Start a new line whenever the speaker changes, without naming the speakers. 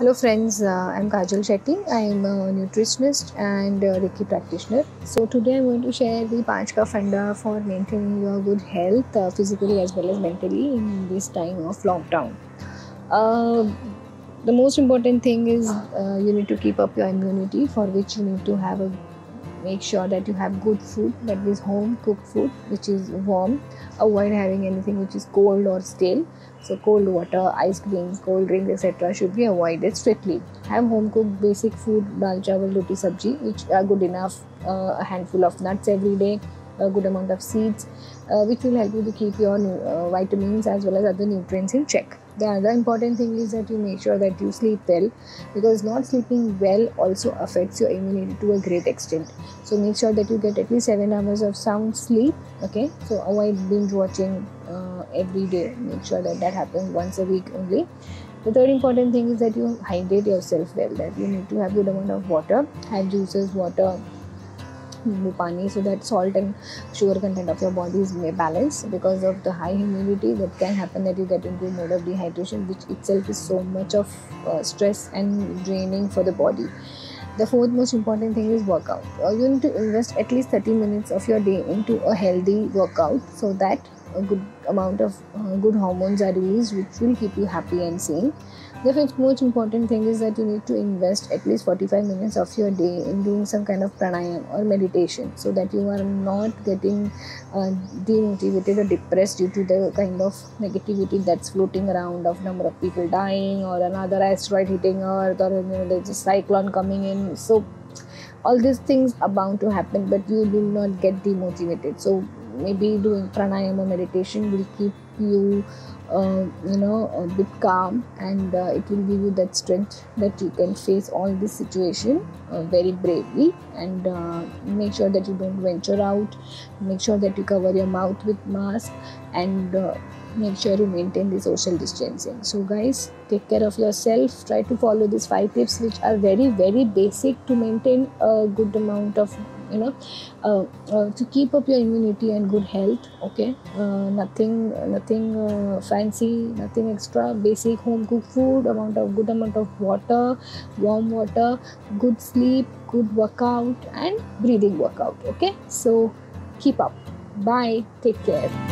Hello friends, uh, I'm Kajal Shetty. I'm a nutritionist and a Reiki practitioner. So today I'm going to share the Panchka Funda for maintaining your good health uh, physically as well as mentally in this time of lockdown. Uh, the most important thing is uh, you need to keep up your immunity for which you need to have a make sure that you have good food that is home cooked food which is warm. Avoid having anything which is cold or stale. So cold water ice creams cold drinks etc should be avoided strictly. Have home cooked basic food dal chawal roti sabji which are good enough uh, a handful of nuts every day a good amount of seeds uh, which will help you to keep your uh, vitamins as well as other nutrients in check the other important thing is that you make sure that you sleep well because not sleeping well also affects your immunity to a great extent. So make sure that you get at least 7 hours of sound sleep okay? So avoid binge watching uh, every day. Make sure that that happens once a week only. The third important thing is that you hydrate yourself well that you need to have good amount of water have juices water pani so that salt and sugar content of your body is balanced because of the high humidity that can happen that you get into a mode of dehydration which itself is so much of uh, stress and draining for the body. The fourth most important thing is workout. Uh, you need to invest at least 30 minutes of your day into a healthy workout so that a good amount of uh, good hormones are released which will keep you happy and sane the fifth most important thing is that you need to invest at least 45 minutes of your day in doing some kind of pranayam or meditation so that you are not getting uh, demotivated or depressed due to the kind of negativity that's floating around of number of people dying or another asteroid hitting earth or you know, there's a cyclone coming in. So all these things are bound to happen but you will not get demotivated. So maybe doing pranayama meditation will keep you uh, you know a bit calm and uh, it will give you that strength that you can face all this situation uh, very bravely and uh, make sure that you don't venture out make sure that you cover your mouth with mask and uh, make sure you maintain the social distancing. So guys take care of yourself. Try to follow these five tips which are very very basic to maintain a good amount of you know uh, uh, to keep up your immunity and good health okay? Uh, nothing nothing uh, fancy nothing extra. Basic home cooked food amount of good amount of water warm water good sleep good workout and breathing workout okay? So keep up. Bye. Take care